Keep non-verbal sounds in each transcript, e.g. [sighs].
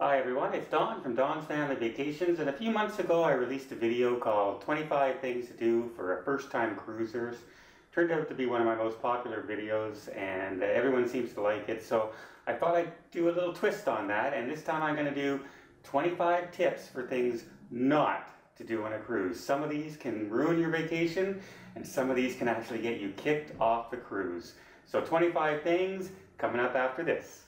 Hi everyone, it's Don from Don's Family Vacations and a few months ago I released a video called 25 Things to Do for First Time Cruisers. Turned out to be one of my most popular videos and everyone seems to like it so I thought I'd do a little twist on that and this time I'm going to do 25 tips for things not to do on a cruise. Some of these can ruin your vacation and some of these can actually get you kicked off the cruise. So 25 things coming up after this.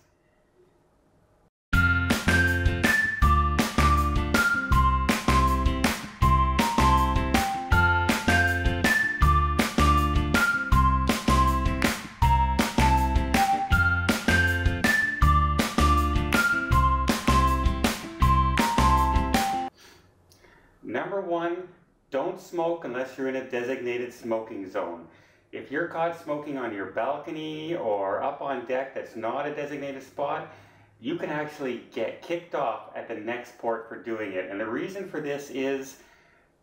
Smoke unless you're in a designated smoking zone. If you're caught smoking on your balcony or up on deck that's not a designated spot, you can actually get kicked off at the next port for doing it. And the reason for this is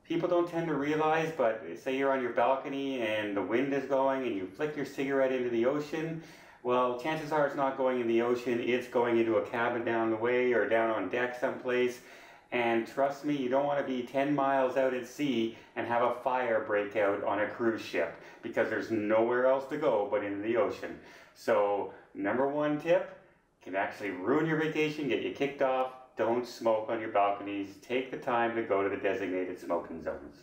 people don't tend to realize, but say you're on your balcony and the wind is going and you flick your cigarette into the ocean, well, chances are it's not going in the ocean, it's going into a cabin down the way or down on deck someplace. And trust me, you don't want to be 10 miles out at sea and have a fire break out on a cruise ship because there's nowhere else to go but into the ocean. So, number one tip can actually ruin your vacation, get you kicked off. Don't smoke on your balconies. Take the time to go to the designated smoking zones.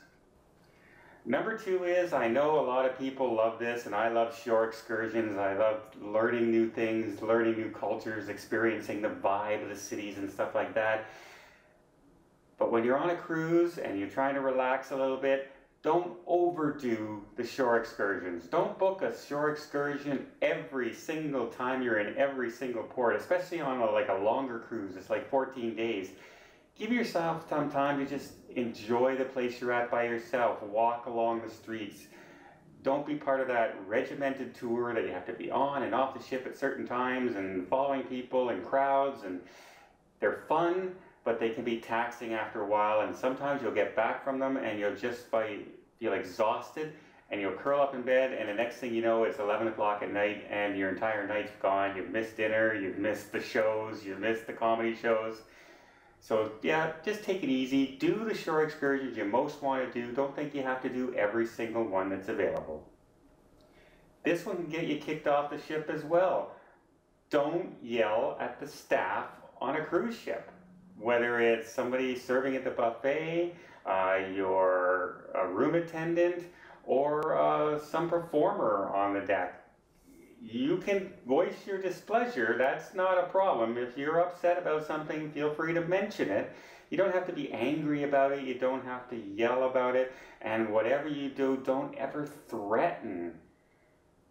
Number two is I know a lot of people love this, and I love shore excursions. I love learning new things, learning new cultures, experiencing the vibe of the cities and stuff like that. But when you're on a cruise and you're trying to relax a little bit, don't overdo the shore excursions. Don't book a shore excursion every single time you're in every single port, especially on a, like a longer cruise. It's like 14 days. Give yourself some time to just enjoy the place you're at by yourself. Walk along the streets. Don't be part of that regimented tour that you have to be on and off the ship at certain times and following people and crowds and they're fun but they can be taxing after a while and sometimes you'll get back from them and you'll just feel exhausted and you'll curl up in bed and the next thing you know it's 11 o'clock at night and your entire night's gone. You've missed dinner you've missed the shows you've missed the comedy shows. So yeah just take it easy. Do the shore excursions you most want to do. Don't think you have to do every single one that's available. This one can get you kicked off the ship as well. Don't yell at the staff on a cruise ship whether it's somebody serving at the buffet, uh, your a room attendant, or uh, some performer on the deck. You can voice your displeasure, that's not a problem. If you're upset about something, feel free to mention it. You don't have to be angry about it, you don't have to yell about it, and whatever you do, don't ever threaten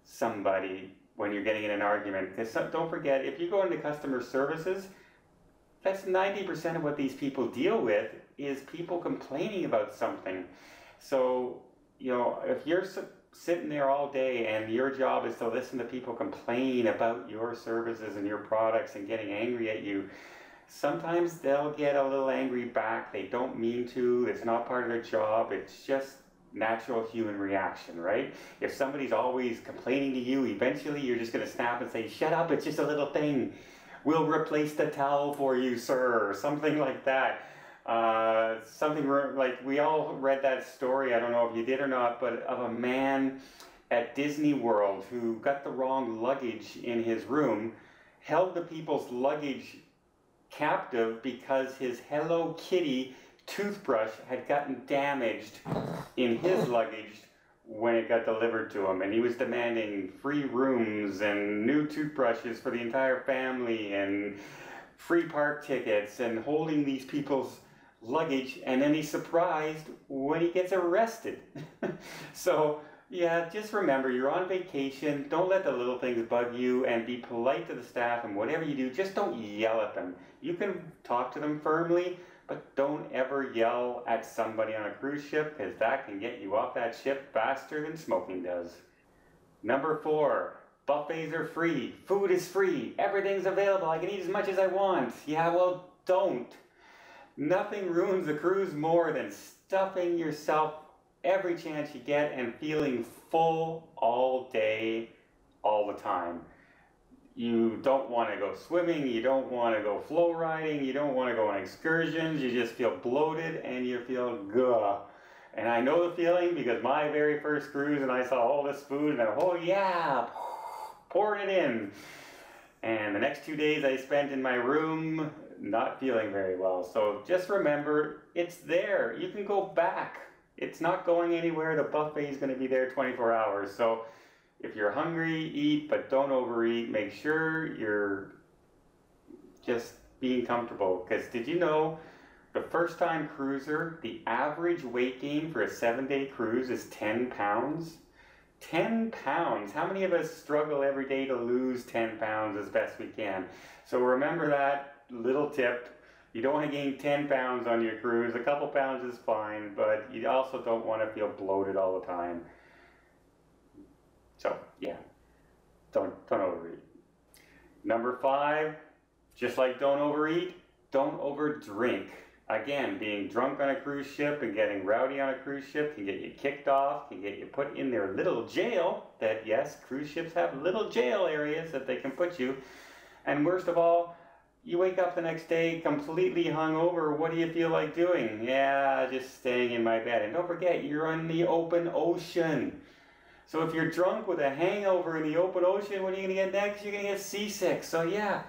somebody when you're getting in an argument. Because don't forget, if you go into customer services, that's 90% of what these people deal with is people complaining about something. So, you know, if you're sitting there all day and your job is to listen to people complain about your services and your products and getting angry at you, sometimes they'll get a little angry back. They don't mean to, it's not part of their job, it's just natural human reaction, right? If somebody's always complaining to you, eventually you're just going to snap and say, shut up, it's just a little thing we'll replace the towel for you, sir, or something like that. Uh, something like we all read that story, I don't know if you did or not, but of a man at Disney World who got the wrong luggage in his room, held the people's luggage captive because his Hello Kitty toothbrush had gotten damaged in his luggage when it got delivered to him and he was demanding free rooms and new toothbrushes for the entire family and free park tickets and holding these people's luggage and then he's surprised when he gets arrested. [laughs] So yeah just remember you're on vacation. Don't let the little things bug you and be polite to the staff and whatever you do. Just don't yell at them. You can talk to them firmly but don't ever yell at somebody on a cruise ship because that can get you off that ship faster than smoking does. Number four, buffets are free. Food is free. Everything's available. I can eat as much as I want. Yeah, well, don't. Nothing ruins a cruise more than stuffing yourself every chance you get and feeling full all day, all the time you don't want to go swimming, you don't want to go flow riding, you don't want to go on excursions, you just feel bloated and you feel gah. And I know the feeling because my very first cruise and I saw all this food and I, oh yeah, [sighs] pouring it in. And the next two days I spent in my room not feeling very well. So just remember, it's there. You can go back. It's not going anywhere. The buffet is going to be there 24 hours. So if you're hungry, eat, but don't overeat. Make sure you're just being comfortable. Because did you know the first time cruiser, the average weight gain for a seven day cruise is 10 pounds? 10 pounds. How many of us struggle every day to lose 10 pounds as best we can? So remember that little tip. You don't want to gain 10 pounds on your cruise. A couple pounds is fine, but you also don't want to feel bloated all the time. So, yeah, don't, don't overeat. Number five, just like don't overeat, don't overdrink. Again, being drunk on a cruise ship and getting rowdy on a cruise ship can get you kicked off, can get you put in their little jail. That, yes, cruise ships have little jail areas that they can put you. And worst of all, you wake up the next day completely hungover. What do you feel like doing? Yeah, just staying in my bed. And don't forget, you're on the open ocean. So if you're drunk with a hangover in the open ocean, what are you going to get next? You're going to get seasick. So yeah,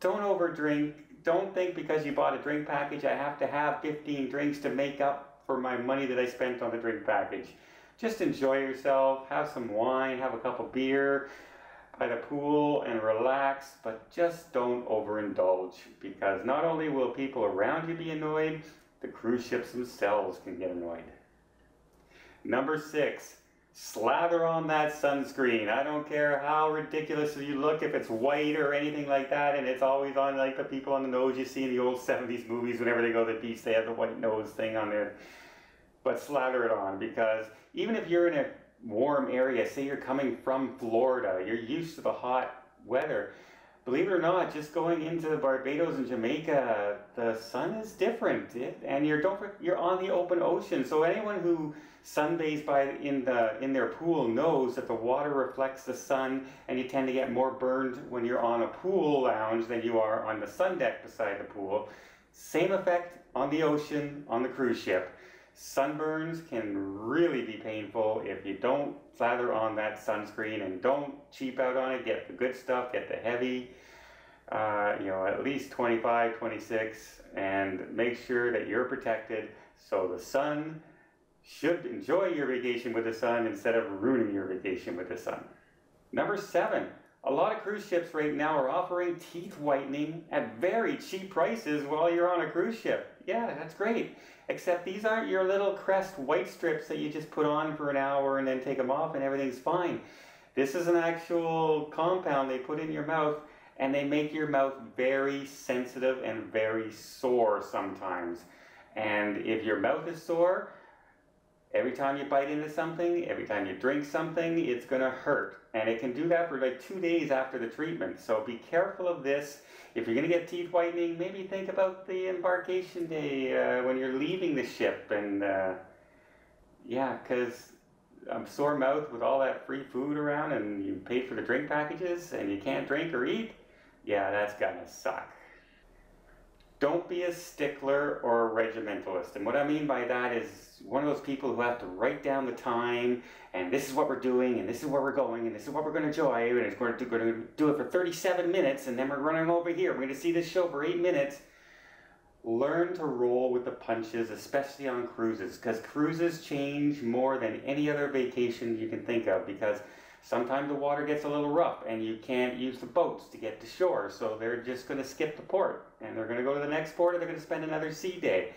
don't overdrink don't think because you bought a drink package, I have to have 15 drinks to make up for my money that I spent on the drink package. Just enjoy yourself, have some wine, have a cup of beer by the pool and relax, but just don't overindulge because not only will people around you be annoyed, the cruise ships themselves can get annoyed. Number six, Slather on that sunscreen. I don't care how ridiculous you look, if it's white or anything like that, and it's always on like the people on the nose you see in the old 70s movies whenever they go to the beach, they have the white nose thing on there. But slather it on because even if you're in a warm area, say you're coming from Florida, you're used to the hot weather, believe it or not, just going into Barbados and Jamaica, the sun is different, it, and you're don't you're on the open ocean. So anyone who sunbathes by in the in their pool knows that the water reflects the sun, and you tend to get more burned when you're on a pool lounge than you are on the sun deck beside the pool. Same effect on the ocean on the cruise ship. Sunburns can really be painful if you don't slather on that sunscreen and don't cheap out on it. Get the good stuff, get the heavy, uh, you know, at least 25, 26, and make sure that you're protected so the sun should enjoy your vacation with the sun instead of ruining your vacation with the sun. Number seven, a lot of cruise ships right now are offering teeth whitening at very cheap prices while you're on a cruise ship. Yeah, that's great. Except these aren't your little crest white strips that you just put on for an hour and then take them off and everything's fine. This is an actual compound they put in your mouth and they make your mouth very sensitive and very sore sometimes. And if your mouth is sore, Every time you bite into something, every time you drink something, it's going to hurt. And it can do that for like two days after the treatment. So be careful of this. If you're going to get teeth whitening, maybe think about the embarkation day uh, when you're leaving the ship. And uh, yeah, because a sore mouth with all that free food around and you paid for the drink packages and you can't drink or eat, yeah, that's to suck don't be a stickler or a regimentalist. And what I mean by that is one of those people who have to write down the time and this is what we're doing and this is where we're going and this is what we're going to enjoy and it's going to, going to do it for 37 minutes and then we're running over here. We're going to see this show for eight minutes. Learn to roll with the punches, especially on cruises, because cruises change more than any other vacation you can think of because Sometimes the water gets a little rough and you can't use the boats to get to shore, so they're just going to skip the port and they're going to go to the next port or they're going to spend another sea day.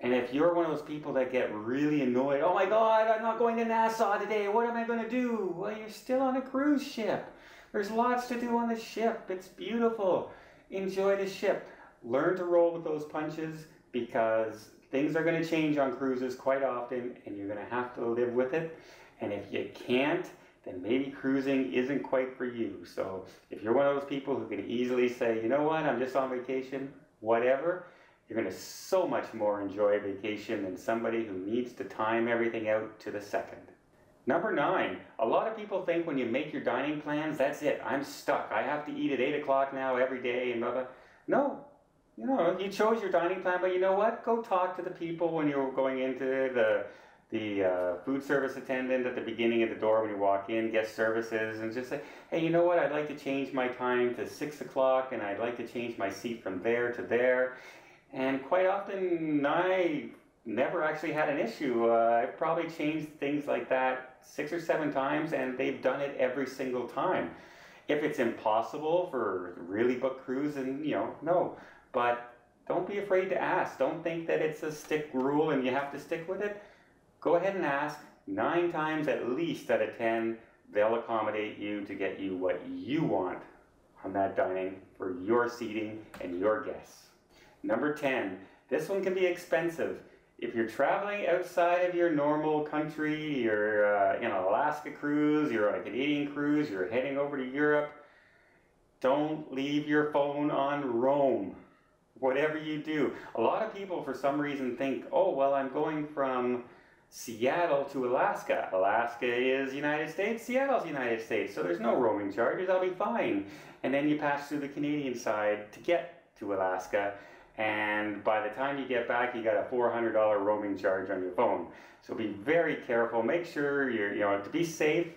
And if you're one of those people that get really annoyed, oh my God, I'm not going to Nassau today, what am I going to do? Well, you're still on a cruise ship. There's lots to do on the ship. It's beautiful. Enjoy the ship. Learn to roll with those punches because things are going to change on cruises quite often and you're going to have to live with it. And if you can't, then maybe cruising isn't quite for you. So if you're one of those people who can easily say, you know what, I'm just on vacation, whatever, you're going to so much more enjoy a vacation than somebody who needs to time everything out to the second. Number nine, a lot of people think when you make your dining plans, that's it, I'm stuck. I have to eat at 8 o'clock now every day and blah, blah. No, you know, you chose your dining plan, but you know what? Go talk to the people when you're going into the the uh, food service attendant at the beginning of the door when you walk in, guest services, and just say, hey, you know what? I'd like to change my time to six o'clock, and I'd like to change my seat from there to there. And quite often, I never actually had an issue. Uh, I've probably changed things like that six or seven times, and they've done it every single time. If it's impossible for really book crews, and you know, no. But don't be afraid to ask. Don't think that it's a stick rule and you have to stick with it. Go ahead and ask. Nine times at least out of ten, they'll accommodate you to get you what you want on that dining for your seating and your guests. Number 10, this one can be expensive. If you're traveling outside of your normal country, you're uh, in an Alaska cruise, you're on a Canadian cruise, you're heading over to Europe, don't leave your phone on roam. Whatever you do. A lot of people, for some reason, think, oh, well, I'm going from Seattle to Alaska. Alaska is United States, Seattle's United States, so there's no roaming charges, I'll be fine. And then you pass through the Canadian side to get to Alaska, and by the time you get back, you got a $400 roaming charge on your phone. So be very careful. Make sure you're, you know, to be safe,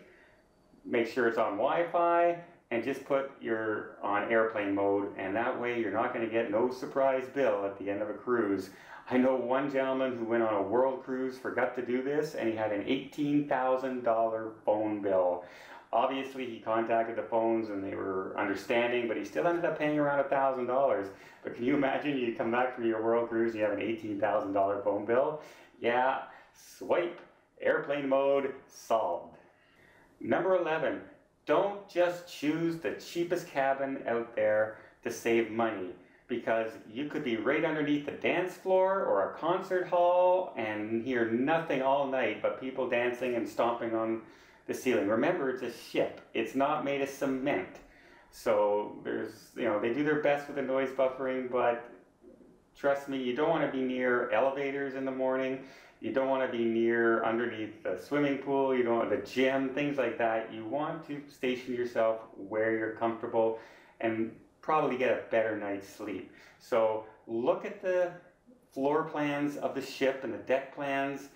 make sure it's on Wi-Fi, and just put your on airplane mode, and that way you're not going to get no surprise bill at the end of a cruise. I know one gentleman who went on a world cruise, forgot to do this, and he had an $18,000 phone bill. Obviously, he contacted the phones and they were understanding, but he still ended up paying around $1,000. But can you imagine you come back from your world cruise and you have an $18,000 phone bill? Yeah, swipe, airplane mode, solved. Number 11, don't just choose the cheapest cabin out there to save money because you could be right underneath the dance floor or a concert hall and hear nothing all night but people dancing and stomping on the ceiling. Remember, it's a ship. It's not made of cement. So there's, you know, they do their best with the noise buffering, but trust me, you don't want to be near elevators in the morning. You don't want to be near underneath the swimming pool. You don't want the gym, things like that. You want to station yourself where you're comfortable and probably get a better night's sleep. So look at the floor plans of the ship and the deck plans.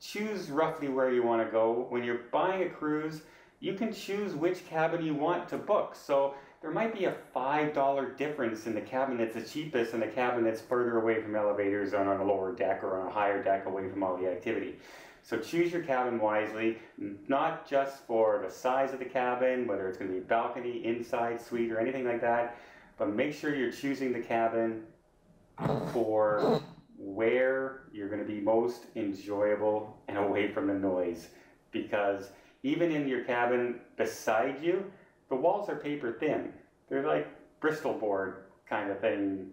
Choose roughly where you want to go. When you're buying a cruise, you can choose which cabin you want to book. So there might be a $5 difference in the cabin that's the cheapest and the cabin that's further away from elevators or on a lower deck or on a higher deck away from all the activity. So choose your cabin wisely, not just for the size of the cabin, whether it's going to be balcony, inside, suite, or anything like that, but make sure you're choosing the cabin for where you're going to be most enjoyable and away from the noise. Because even in your cabin beside you, the walls are paper thin. They're like Bristol board kind of thing,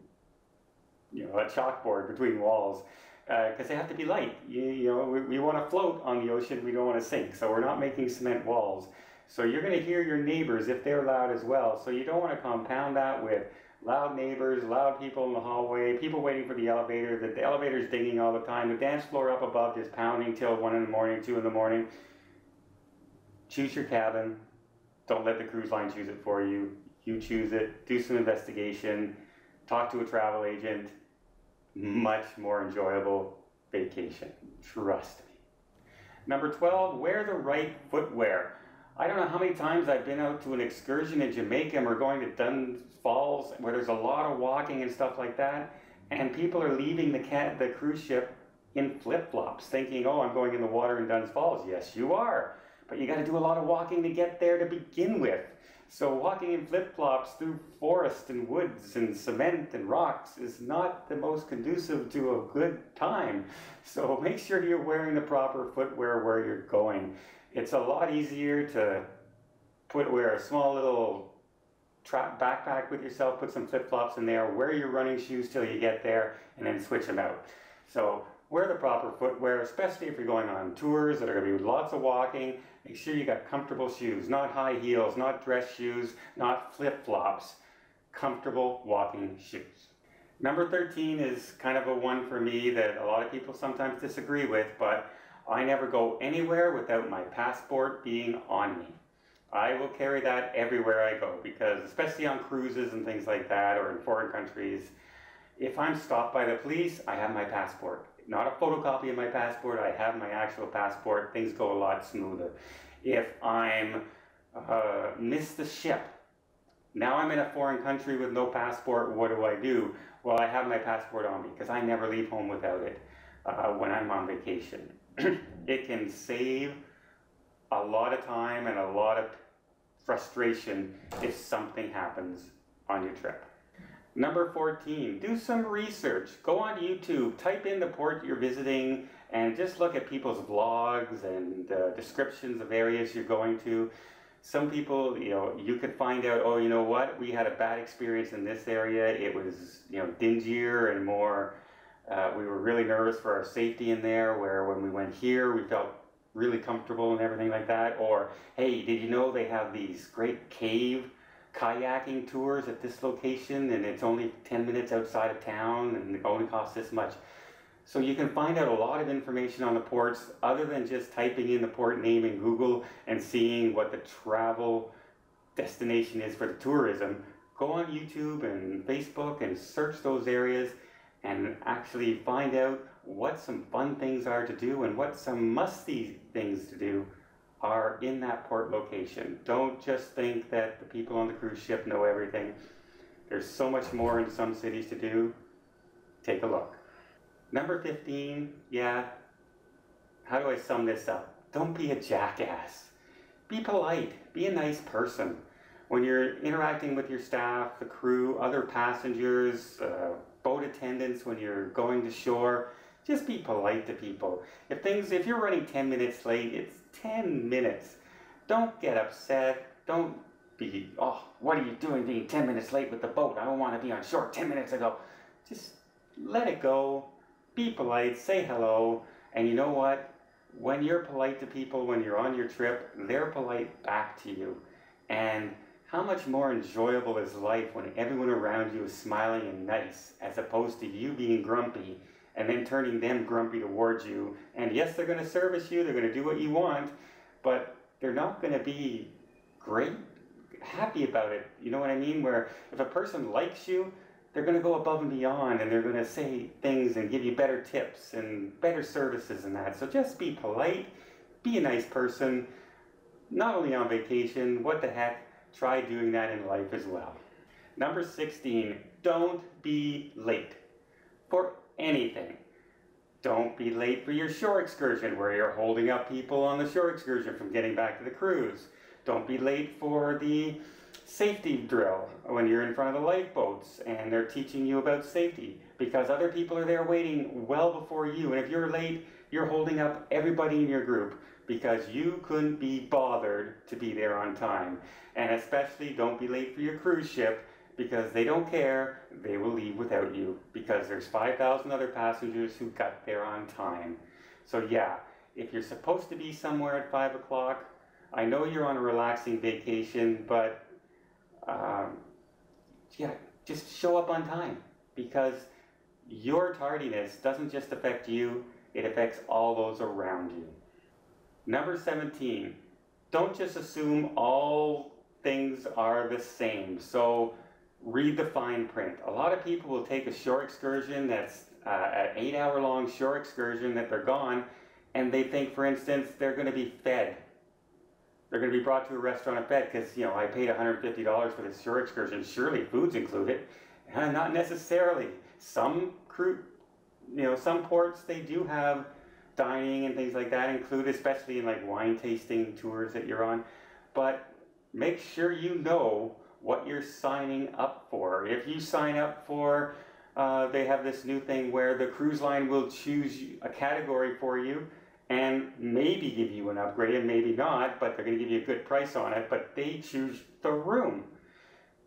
you know, a chalkboard between walls because uh, they have to be light. You, you know, we, we want to float on the ocean, we don't want to sink. So we're not making cement walls. So you're going to hear your neighbors if they're loud as well. So you don't want to compound that with loud neighbors, loud people in the hallway, people waiting for the elevator, the, the elevator's dinging all the time, the dance floor up above is pounding till 1 in the morning, 2 in the morning. Choose your cabin. Don't let the cruise line choose it for you. You choose it. Do some investigation. Talk to a travel agent much more enjoyable vacation. Trust me. Number 12, wear the right footwear. I don't know how many times I've been out to an excursion in Jamaica and we're going to Duns Falls where there's a lot of walking and stuff like that, and people are leaving the, cat, the cruise ship in flip-flops thinking, oh, I'm going in the water in Duns Falls. Yes, you are. But you got to do a lot of walking to get there to begin with. So walking in flip-flops through forest and woods and cement and rocks is not the most conducive to a good time. So make sure you're wearing the proper footwear where you're going. It's a lot easier to put wear a small little trap backpack with yourself, put some flip-flops in there, wear your running shoes till you get there, and then switch them out. So wear the proper footwear, especially if you're going on tours that are going to be lots of walking. Make sure you got comfortable shoes, not high heels, not dress shoes, not flip-flops. Comfortable walking shoes. Number 13 is kind of a one for me that a lot of people sometimes disagree with, but I never go anywhere without my passport being on me. I will carry that everywhere I go because, especially on cruises and things like that, or in foreign countries, if I'm stopped by the police, I have my passport. Not a photocopy of my passport, I have my actual passport. Things go a lot smoother. If I'm uh, miss the ship, now I'm in a foreign country with no passport, what do I do? Well, I have my passport on me because I never leave home without it uh, when I'm on vacation. [clears throat] it can save a lot of time and a lot of frustration if something happens on your trip. Number 14, do some research. Go on YouTube, type in the port you're visiting, and just look at people's vlogs and uh, descriptions of areas you're going to. Some people, you know, you could find out, oh, you know what, we had a bad experience in this area. It was, you know, dingier and more, uh, we were really nervous for our safety in there, where when we went here, we felt really comfortable and everything like that. Or, hey, did you know they have these great cave kayaking tours at this location and it's only 10 minutes outside of town and it only costs this much. So you can find out a lot of information on the ports other than just typing in the port name in Google and seeing what the travel destination is for the tourism. Go on YouTube and Facebook and search those areas and actually find out what some fun things are to do and what some must-see things to do are in that port location. Don't just think that the people on the cruise ship know everything. There's so much more in some cities to do. Take a look. Number 15, yeah, how do I sum this up? Don't be a jackass. Be polite. Be a nice person. When you're interacting with your staff, the crew, other passengers, uh, boat attendants, when you're going to shore, just be polite to people. If things, if you're running 10 minutes late, it's 10 minutes. Don't get upset. Don't be, oh, what are you doing being 10 minutes late with the boat? I don't want to be on shore 10 minutes ago. Just let it go. Be polite. Say hello. And you know what? When you're polite to people, when you're on your trip, they're polite back to you. And how much more enjoyable is life when everyone around you is smiling and nice, as opposed to you being grumpy and then turning them grumpy towards you. And yes, they're going to service you, they're going to do what you want, but they're not going to be great, happy about it. You know what I mean? Where if a person likes you, they're going to go above and beyond and they're going to say things and give you better tips and better services and that. So just be polite, be a nice person, not only on vacation, what the heck, try doing that in life as well. Number 16, don't be late for anything. Don't be late for your shore excursion where you're holding up people on the shore excursion from getting back to the cruise. Don't be late for the safety drill when you're in front of the lifeboats and they're teaching you about safety because other people are there waiting well before you. And if you're late, you're holding up everybody in your group because you couldn't be bothered to be there on time. And especially don't be late for your cruise ship because they don't care, they will leave without you because there's 5,000 other passengers who got there on time. So yeah, if you're supposed to be somewhere at 5 o'clock, I know you're on a relaxing vacation, but um, yeah, just show up on time because your tardiness doesn't just affect you, it affects all those around you. Number 17, don't just assume all things are the same. So read the fine print. A lot of people will take a shore excursion that's uh, an eight hour long shore excursion that they're gone and they think, for instance, they're going to be fed. They're going to be brought to a restaurant and fed because, you know, I paid $150 for this shore excursion. Surely food's included. Uh, not necessarily. Some crew, you know, some ports, they do have dining and things like that include, especially in like wine tasting tours that you're on. But make sure you know what you're signing up for. If you sign up for, uh, they have this new thing where the cruise line will choose a category for you and maybe give you an upgrade and maybe not, but they're going to give you a good price on it, but they choose the room.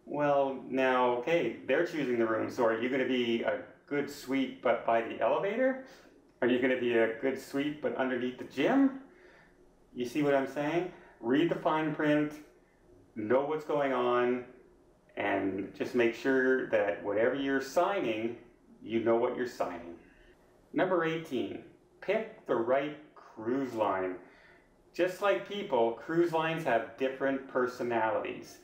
Well, now, okay, they're choosing the room, so are you going to be a good suite but by the elevator? Are you going to be a good sweep but underneath the gym? You see what I'm saying? Read the fine print, know what's going on and just make sure that whatever you're signing, you know what you're signing. Number 18, pick the right cruise line. Just like people, cruise lines have different personalities.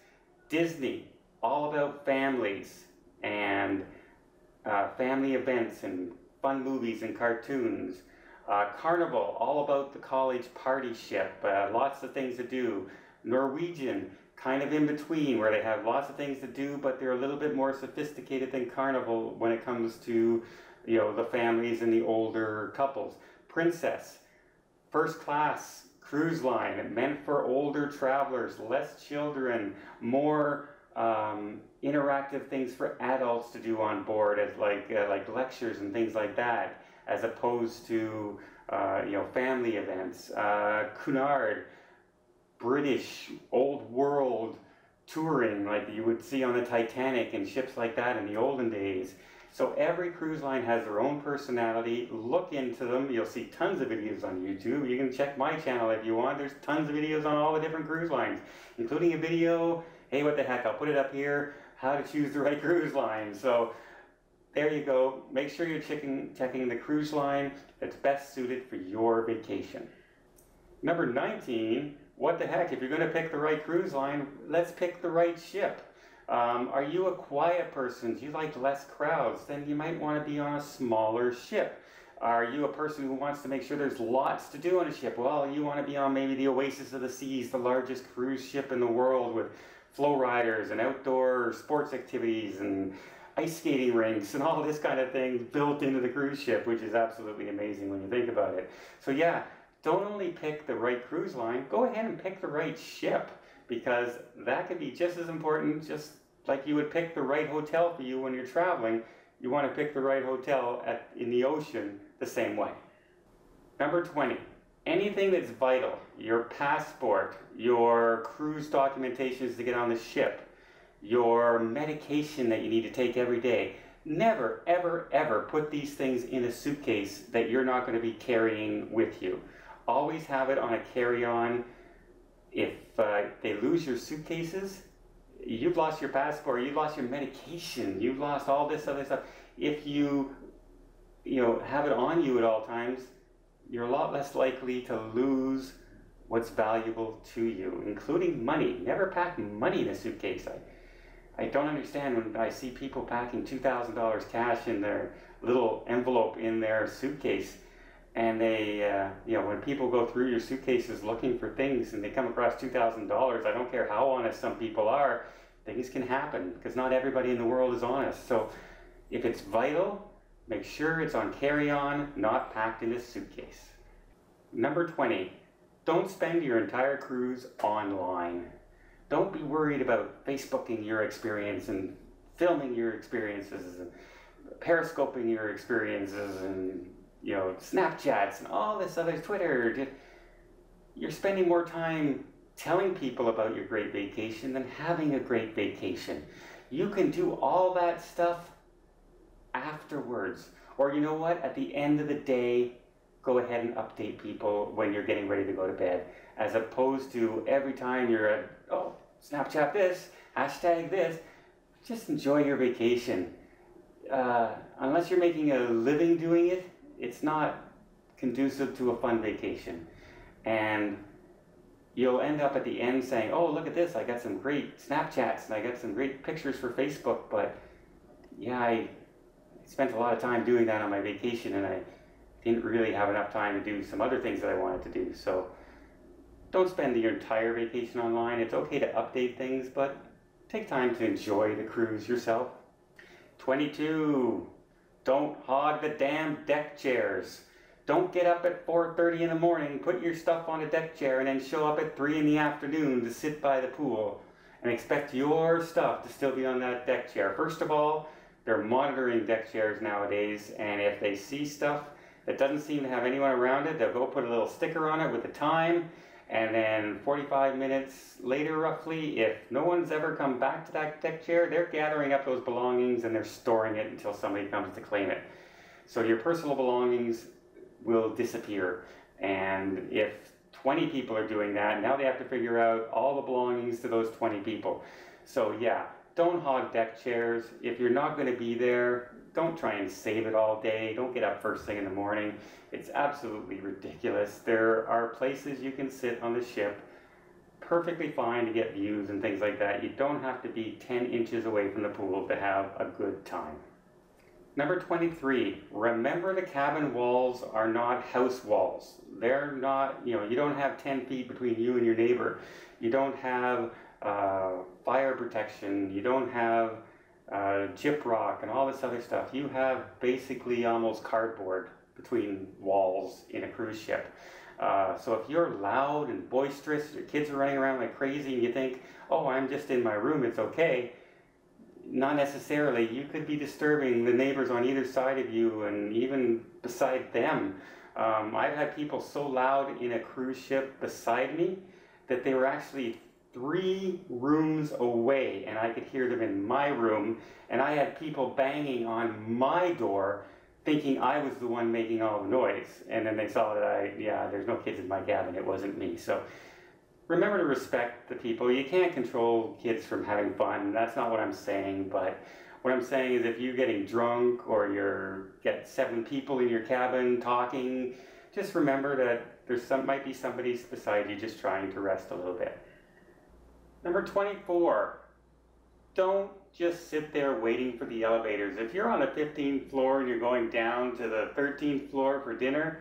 Disney, all about families and uh, family events and fun movies and cartoons. Uh, Carnival, all about the college party ship, uh, lots of things to do. Norwegian, kind of in between, where they have lots of things to do, but they're a little bit more sophisticated than Carnival when it comes to, you know, the families and the older couples. Princess, first class cruise line, meant for older travelers, less children, more um, interactive things for adults to do on board, as like uh, like lectures and things like that, as opposed to uh, you know family events. Uh, Cunard, British old world touring like you would see on the Titanic and ships like that in the olden days. So every cruise line has their own personality. Look into them. You'll see tons of videos on YouTube. You can check my channel if you want. There's tons of videos on all the different cruise lines, including a video, hey, what the heck, I'll put it up here, how to choose the right cruise line. So there you go. Make sure you're checking, checking the cruise line that's best suited for your vacation. Number 19, what the heck, if you're going to pick the right cruise line, let's pick the right ship. Um, are you a quiet person? Do you like less crowds? Then you might want to be on a smaller ship. Are you a person who wants to make sure there's lots to do on a ship? Well, you want to be on maybe the Oasis of the Seas, the largest cruise ship in the world with flow riders and outdoor sports activities and ice skating rinks and all this kind of thing built into the cruise ship, which is absolutely amazing when you think about it. So yeah, don't only pick the right cruise line, go ahead and pick the right ship because that can be just as important, just like you would pick the right hotel for you when you're traveling, you want to pick the right hotel at, in the ocean the same way. Number 20, anything that's vital, your passport, your cruise documentations to get on the ship, your medication that you need to take every day, never, ever, ever put these things in a suitcase that you're not going to be carrying with you. Always have it on a carry-on. If uh, they lose your suitcases, you've lost your passport, you've lost your medication, you've lost all this other stuff. If you, you know, have it on you at all times, you're a lot less likely to lose what's valuable to you, including money. Never pack money in a suitcase. I, I don't understand when I see people packing $2,000 cash in their little envelope in their suitcase and they, uh, you know, when people go through your suitcases looking for things and they come across $2,000, I don't care how honest some people are, things can happen because not everybody in the world is honest. So if it's vital, make sure it's on carry-on, not packed in a suitcase. Number 20, don't spend your entire cruise online. Don't be worried about Facebooking your experience and filming your experiences and periscoping your experiences and you know, Snapchats and all this other Twitter. You're spending more time telling people about your great vacation than having a great vacation. You can do all that stuff afterwards. Or you know what? At the end of the day, go ahead and update people when you're getting ready to go to bed. As opposed to every time you're at, oh, Snapchat this, hashtag this. Just enjoy your vacation. Uh, unless you're making a living doing it, it's not conducive to a fun vacation. And you'll end up at the end saying, oh, look at this, I got some great Snapchats and I got some great pictures for Facebook, but yeah, I spent a lot of time doing that on my vacation and I didn't really have enough time to do some other things that I wanted to do. So don't spend your entire vacation online. It's okay to update things, but take time to enjoy the cruise yourself. 22. Don't hog the damn deck chairs. Don't get up at 4.30 in the morning, put your stuff on a deck chair, and then show up at 3 in the afternoon to sit by the pool and expect your stuff to still be on that deck chair. First of all, they're monitoring deck chairs nowadays, and if they see stuff that doesn't seem to have anyone around it, they'll go put a little sticker on it with the time, and then 45 minutes later, roughly, if no one's ever come back to that deck chair, they're gathering up those belongings and they're storing it until somebody comes to claim it. So your personal belongings will disappear. And if 20 people are doing that, now they have to figure out all the belongings to those 20 people. So yeah, don't hog deck chairs. If you're not going to be there, don't try and save it all day. Don't get up first thing in the morning. It's absolutely ridiculous. There are places you can sit on the ship perfectly fine to get views and things like that. You don't have to be 10 inches away from the pool to have a good time. Number 23, remember the cabin walls are not house walls. They're not, you know, you don't have 10 feet between you and your neighbor. You don't have uh, fire protection. You don't have uh, gyprock and all this other stuff. You have basically almost cardboard between walls in a cruise ship. Uh, so if you're loud and boisterous, your kids are running around like crazy, and you think, oh, I'm just in my room, it's okay. Not necessarily. You could be disturbing the neighbors on either side of you and even beside them. Um, I've had people so loud in a cruise ship beside me that they were actually three rooms away and I could hear them in my room and I had people banging on my door thinking I was the one making all the noise. And then they saw that I yeah there's no kids in my cabin. It wasn't me. So remember to respect the people. You can't control kids from having fun. That's not what I'm saying but what I'm saying is if you're getting drunk or you're get seven people in your cabin talking just remember that there's some might be somebody beside you just trying to rest a little bit Number 24, don't just sit there waiting for the elevators. If you're on the 15th floor and you're going down to the 13th floor for dinner,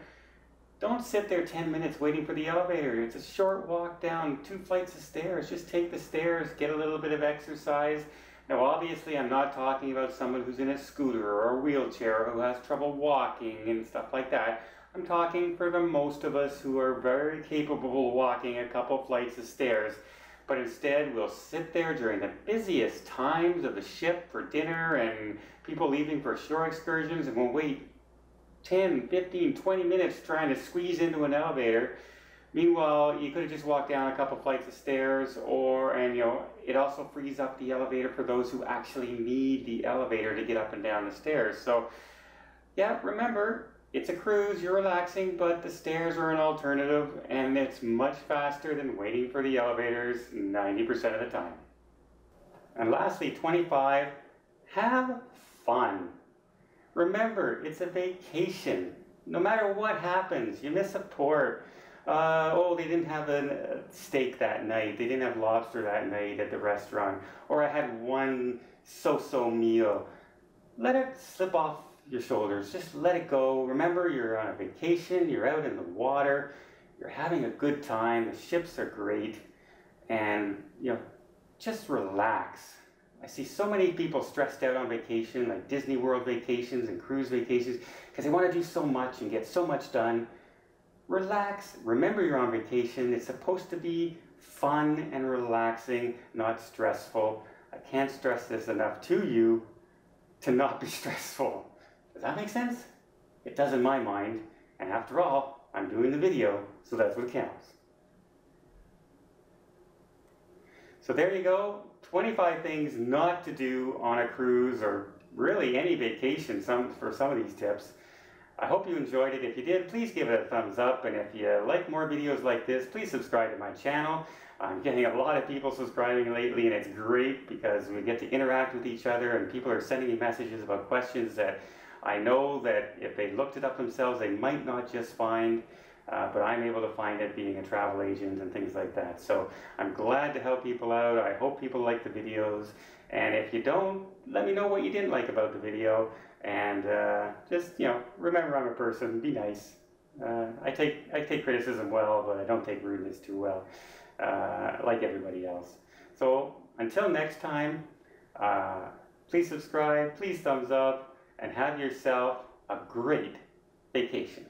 don't sit there 10 minutes waiting for the elevator. It's a short walk down two flights of stairs. Just take the stairs, get a little bit of exercise. Now, obviously, I'm not talking about someone who's in a scooter or a wheelchair who has trouble walking and stuff like that. I'm talking for the most of us who are very capable of walking a couple flights of stairs but instead we'll sit there during the busiest times of the ship for dinner and people leaving for shore excursions and we'll wait 10, 15, 20 minutes trying to squeeze into an elevator. Meanwhile, you could have just walked down a couple flights of stairs or, and you know, it also frees up the elevator for those who actually need the elevator to get up and down the stairs. So, yeah, remember, it's a cruise, you're relaxing, but the stairs are an alternative, and it's much faster than waiting for the elevators 90% of the time. And lastly, 25, have fun. Remember, it's a vacation. No matter what happens, you miss a port. Uh, oh, they didn't have a steak that night. They didn't have lobster that night at the restaurant. Or I had one so-so meal. Let it slip off your shoulders. Just let it go. Remember, you're on a vacation, you're out in the water, you're having a good time, the ships are great, and you know, just relax. I see so many people stressed out on vacation, like Disney World vacations and cruise vacations, because they want to do so much and get so much done. Relax. Remember you're on vacation. It's supposed to be fun and relaxing, not stressful. I can't stress this enough to you to not be [laughs] stressful. Does that make sense? It does in my mind, and after all, I'm doing the video, so that's what counts. So there you go, 25 things not to do on a cruise or really any vacation some, for some of these tips. I hope you enjoyed it. If you did, please give it a thumbs up. And if you like more videos like this, please subscribe to my channel. I'm getting a lot of people subscribing lately, and it's great because we get to interact with each other, and people are sending me messages about questions that I know that if they looked it up themselves, they might not just find, uh, but I'm able to find it being a travel agent and things like that. So I'm glad to help people out. I hope people like the videos. And if you don't, let me know what you didn't like about the video. And uh, just, you know, remember I'm a person, be nice. Uh, I take I take criticism well, but I don't take rudeness too well, uh, like everybody else. So until next time, uh, please subscribe, please thumbs up, and have yourself a great vacation.